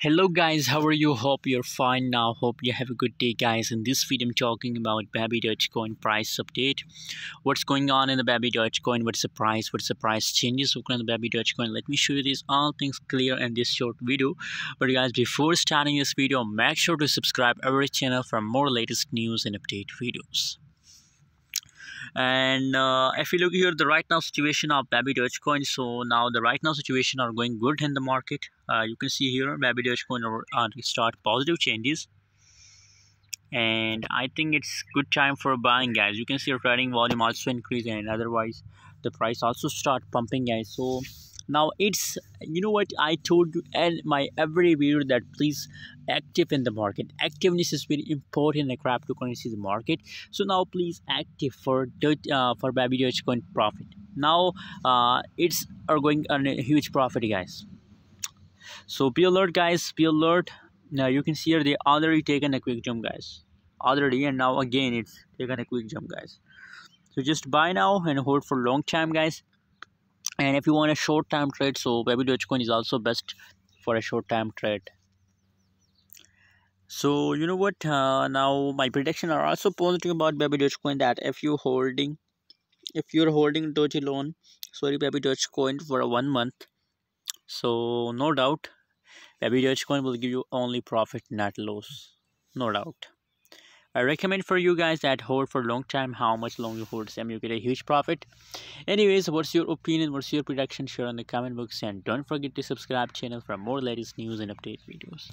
hello guys. How are you? Hope you're fine now. Hope you have a good day guys. In this video i'm talking about Baby dogecoin price update. What's going on in the Baby dogecoin? What's the price? What's the price changes on the Baby dogecoin? Let me show you these all things clear in this short video. But guys before starting this video make sure to subscribe our channel for more latest news and update videos and uh, if you look here the right now situation of Baby dogecoin so now the right now situation are going good in the market. Uh, you can see here Baby dogecoin are, start positive changes. And i think it's good time for buying guys. You can see trading volume also increase and otherwise the price also start pumping guys. So now it's you know what? I told you and my every video that please active in the market. Activeness is very important in the cryptocurrency market. So now please active for uh, for Baby dogecoin profit. Now uh, it's are going on a huge profit guys. So be alert guys. Be alert. Now you can see here they already taken a quick jump guys. Already and now again it's taken a quick jump guys. So just buy now and hold for long time guys and if you want a short time trade so Baby dogecoin is also best for a short time trade. So you know what uh, now my prediction are also positive about Baby dogecoin that if you holding if you're holding doji loan sorry Baby dogecoin for a one month so no doubt Baby dogecoin will give you only profit not loss. No doubt I recommend for you guys that hold for long time how much long you hold same you get a huge profit. Anyways what's your opinion? What's your prediction? Share in the comment box and don't forget to subscribe channel for more latest news and update videos